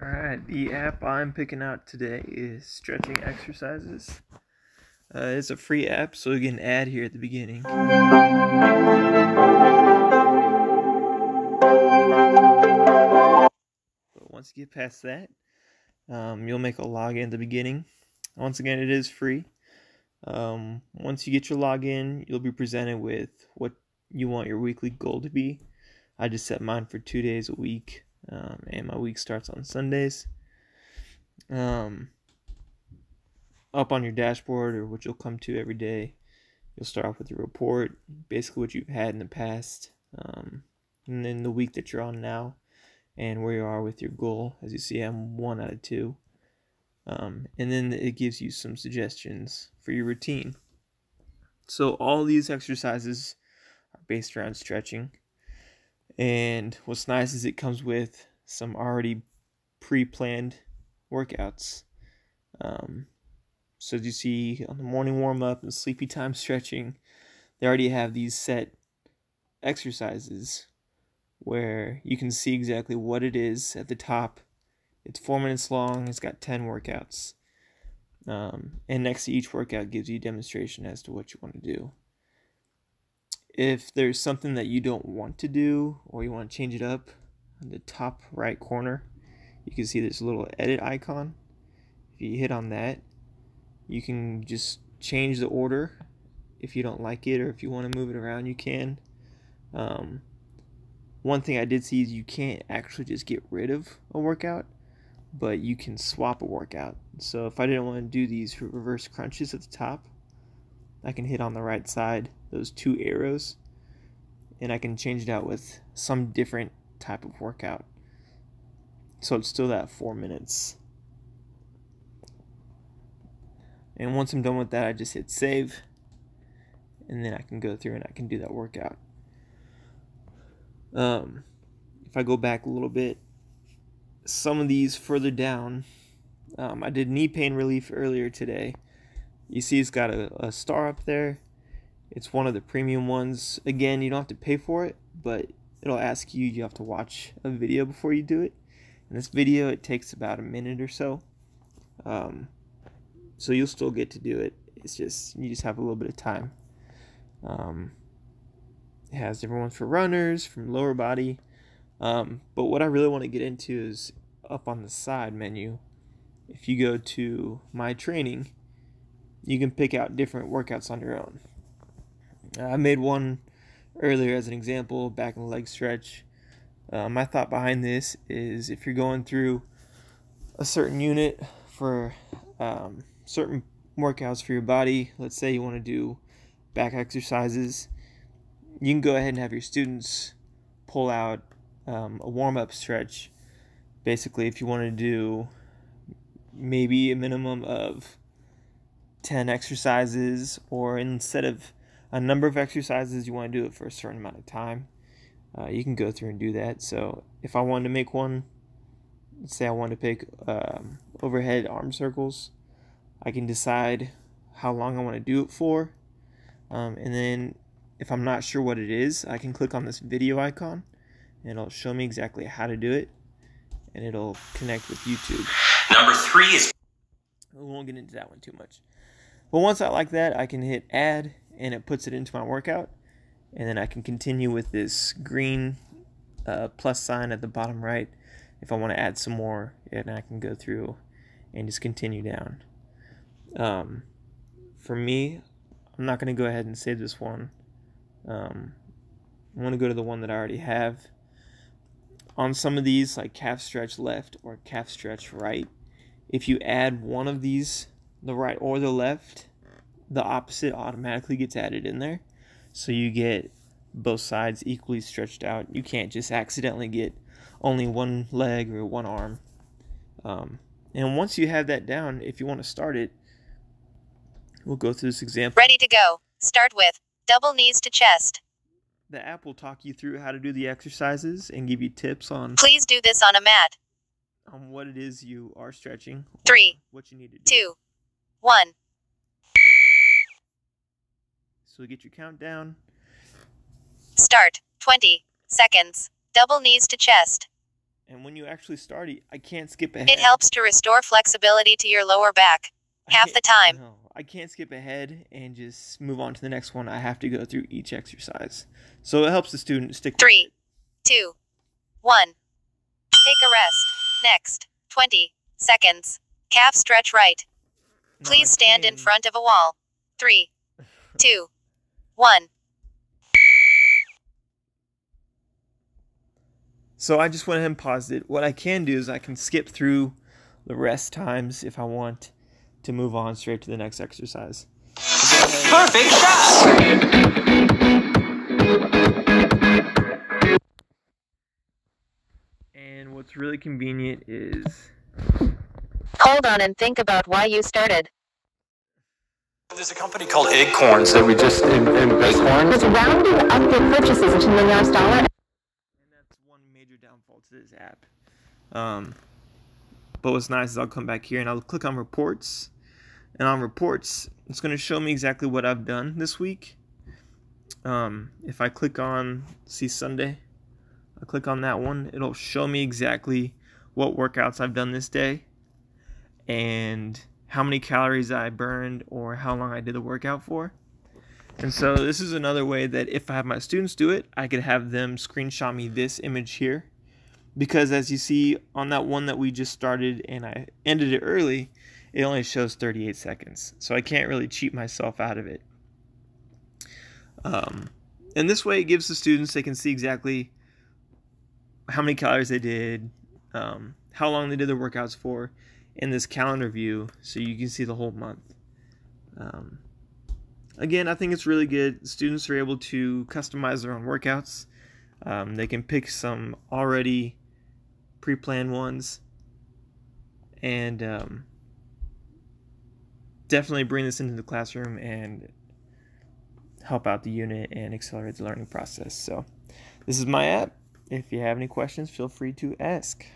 Alright, the app I'm picking out today is Stretching Exercises. Uh, it's a free app, so you an ad here at the beginning. But once you get past that, um, you'll make a login at the beginning. Once again, it is free. Um, once you get your login, you'll be presented with what you want your weekly goal to be. I just set mine for two days a week um, and my week starts on Sundays. Um, up on your dashboard, or what you'll come to every day, you'll start off with your report, basically what you've had in the past, um, and then the week that you're on now, and where you are with your goal. As you see, I'm one out of two. Um, and then it gives you some suggestions for your routine. So all these exercises are based around stretching. And what's nice is it comes with some already pre-planned workouts. Um, so as you see on the morning warm up and sleepy time stretching, they already have these set exercises where you can see exactly what it is at the top. It's four minutes long. It's got ten workouts, um, and next to each workout gives you a demonstration as to what you want to do if there's something that you don't want to do or you want to change it up, in the top right corner, you can see this little edit icon. If you hit on that, you can just change the order if you don't like it or if you want to move it around, you can. Um, one thing I did see is you can't actually just get rid of a workout, but you can swap a workout. So if I didn't want to do these reverse crunches at the top, I can hit on the right side those two arrows and I can change it out with some different type of workout. So it's still that four minutes. And once I'm done with that, I just hit save. And then I can go through and I can do that workout. Um, if I go back a little bit, some of these further down, um, I did knee pain relief earlier today. You see, it's got a, a star up there. It's one of the premium ones. Again, you don't have to pay for it, but it'll ask you, you have to watch a video before you do it. And this video, it takes about a minute or so. Um, so you'll still get to do it. It's just, you just have a little bit of time. Um, it has different ones for runners, from lower body. Um, but what I really want to get into is up on the side menu. If you go to my training, you can pick out different workouts on your own. I made one earlier as an example, back and leg stretch. Uh, my thought behind this is if you're going through a certain unit for um, certain workouts for your body, let's say you want to do back exercises, you can go ahead and have your students pull out um, a warm up stretch. Basically, if you want to do maybe a minimum of 10 exercises, or instead of a number of exercises, you want to do it for a certain amount of time. Uh, you can go through and do that. So if I wanted to make one, say I want to pick um, overhead arm circles, I can decide how long I want to do it for. Um, and then if I'm not sure what it is, I can click on this video icon and it'll show me exactly how to do it and it'll connect with YouTube. Number three is. We won't get into that one too much. But once I like that, I can hit add and it puts it into my workout. And then I can continue with this green uh, plus sign at the bottom right if I want to add some more. And I can go through and just continue down. Um, for me, I'm not going to go ahead and save this one. Um, I want to go to the one that I already have. On some of these, like calf stretch left or calf stretch right, if you add one of these, the right or the left, the opposite automatically gets added in there. So you get both sides equally stretched out. You can't just accidentally get only one leg or one arm. Um, and once you have that down, if you want to start it, we'll go through this example. Ready to go. Start with double knees to chest. The app will talk you through how to do the exercises and give you tips on Please do this on a mat. on what it is you are stretching. Three, What you need to do. Two, one. So get your countdown. Start. 20 seconds. Double knees to chest. And when you actually start it, I can't skip ahead. It helps to restore flexibility to your lower back. Half the time. No, I can't skip ahead and just move on to the next one. I have to go through each exercise. So it helps the student stick with Three. Two. Take a rest. Next. 20 seconds. Calf stretch right. No, I Please stand in front of a wall. Three, two, one. So I just went ahead and paused it. What I can do is I can skip through the rest times if I want to move on straight to the next exercise. Perfect shot! And what's really convenient is Hold on and think about why you started. There's a company called Acorns that we just in, in Acorns. was rounding up your purchases into the nearest dollar. and that's one major downfall to this app. Um, but what's nice is I'll come back here and I'll click on reports, and on reports, it's going to show me exactly what I've done this week. Um, if I click on see Sunday, I click on that one, it'll show me exactly what workouts I've done this day, and how many calories I burned or how long I did the workout for. And so this is another way that if I have my students do it, I could have them screenshot me this image here. Because as you see on that one that we just started and I ended it early, it only shows 38 seconds. So I can't really cheat myself out of it. Um, and this way it gives the students, they can see exactly how many calories they did, um, how long they did their workouts for in this calendar view so you can see the whole month. Um, again, I think it's really good. Students are able to customize their own workouts. Um, they can pick some already pre-planned ones, and um, definitely bring this into the classroom and help out the unit and accelerate the learning process. So, this is my app. If you have any questions, feel free to ask.